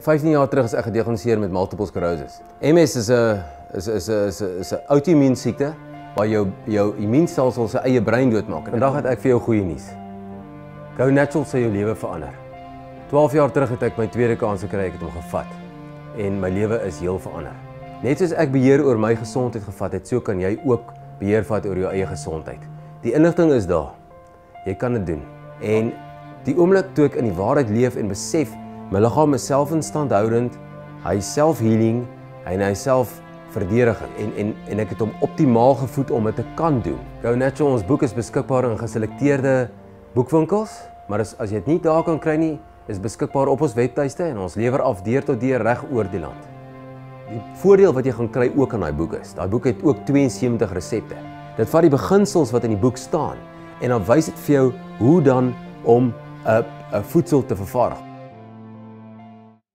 15 jaar terug is ek gediagnoseer met multiple sclerosis. MS is 'n is is is is 'n outoimmuun siekte waar jou jou immuunstelsel sy eie brein doodmaak. Vandag het ek vir jou goeie nuus. Go Natural sal jou lewe verander. 12 jaar terug het ek my tweede kans gekry, ek het hom gevat en my lewe is heel verander. Net soos ek beheer oor my gesondheid gevat het, so kan jy ook beheer vat oor jou eie gesondheid. Die inligting is daar. Jy kan dit doen. En die oomblik toe ek in die waarheid leef en besef my liggaam is selfinstandhoudend, hy is self-healing en hy self verdediging en en en ek het hom optimaal gevoed om dit te kan doen. Go Natural ons boek is beskikbaar in geselekteerde boekwinkels, maar as as jy dit nie daar kan kry nie, is beskikbaar op ons webtuiste en ons lewer af deur tot deur reg oor die land. Die voordeel wat jy gaan kry ook aan daai boek is, daai boek het ook 72 resepte. Dit vat die beginsels wat in die boek staan en dan wys dit vir jou hoe dan om 'n 'n voedsel te vervaardig.